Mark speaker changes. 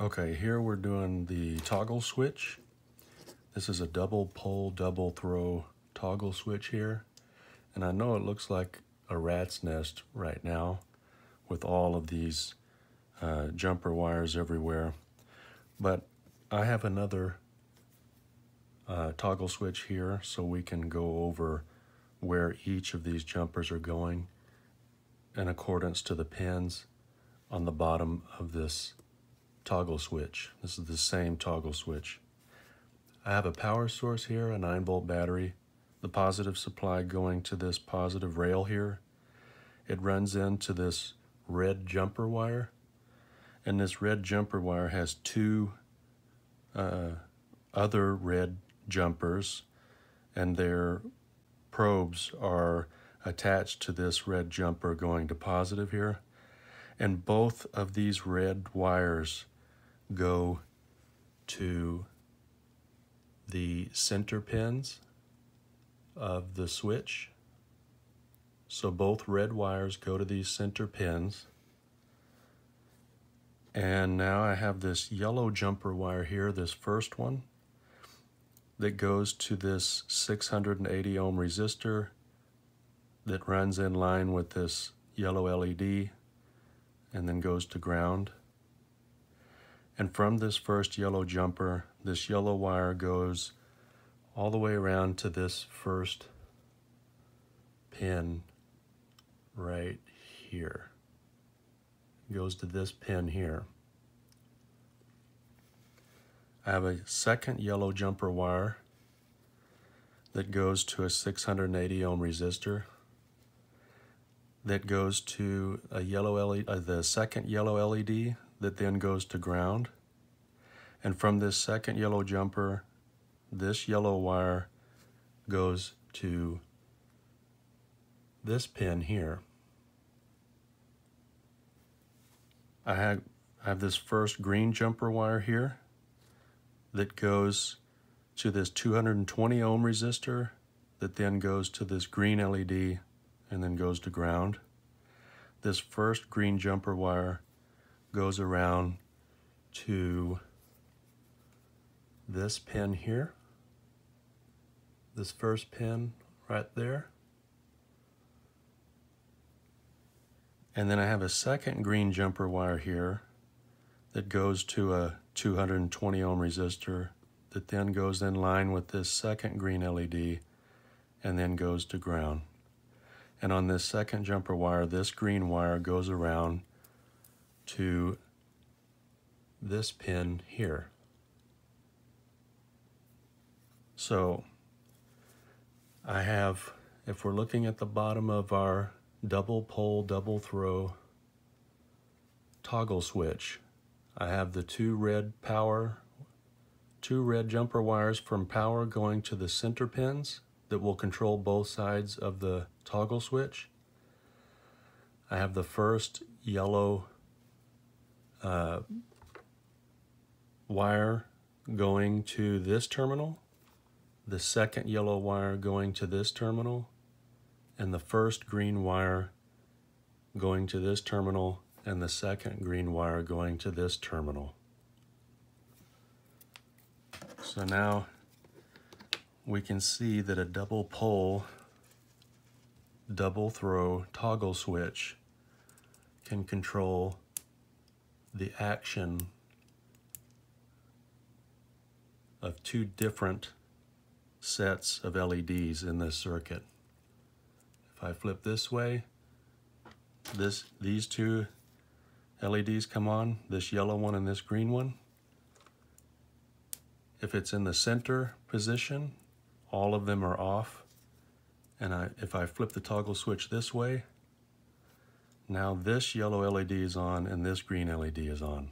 Speaker 1: Okay, here we're doing the toggle switch. This is a double pole, double throw toggle switch here. And I know it looks like a rat's nest right now with all of these uh, jumper wires everywhere. But I have another uh, toggle switch here so we can go over where each of these jumpers are going in accordance to the pins on the bottom of this toggle switch. This is the same toggle switch. I have a power source here, a 9 volt battery, the positive supply going to this positive rail here. It runs into this red jumper wire, and this red jumper wire has two uh, other red jumpers, and their probes are attached to this red jumper going to positive here. And both of these red wires go to the center pins of the switch. So both red wires go to these center pins. And now I have this yellow jumper wire here, this first one, that goes to this 680 ohm resistor that runs in line with this yellow LED and then goes to ground. And from this first yellow jumper, this yellow wire goes all the way around to this first pin right here. It goes to this pin here. I have a second yellow jumper wire that goes to a 680 ohm resistor that goes to a yellow LED, uh, the second yellow LED that then goes to ground. And from this second yellow jumper, this yellow wire goes to this pin here. I have, I have this first green jumper wire here that goes to this 220 ohm resistor that then goes to this green LED and then goes to ground. This first green jumper wire goes around to this pin here, this first pin right there. And then I have a second green jumper wire here that goes to a 220 ohm resistor that then goes in line with this second green LED and then goes to ground. And on this second jumper wire, this green wire goes around to this pin here. So I have, if we're looking at the bottom of our double pole, double throw toggle switch, I have the two red power, two red jumper wires from power going to the center pins that will control both sides of the toggle switch. I have the first yellow uh, wire going to this terminal, the second yellow wire going to this terminal, and the first green wire going to this terminal, and the second green wire going to this terminal. So now we can see that a double pole, double throw toggle switch can control the action of two different sets of LEDs in this circuit. If I flip this way, this these two LEDs come on, this yellow one and this green one. If it's in the center position, all of them are off. And I, if I flip the toggle switch this way, now this yellow LED is on and this green LED is on.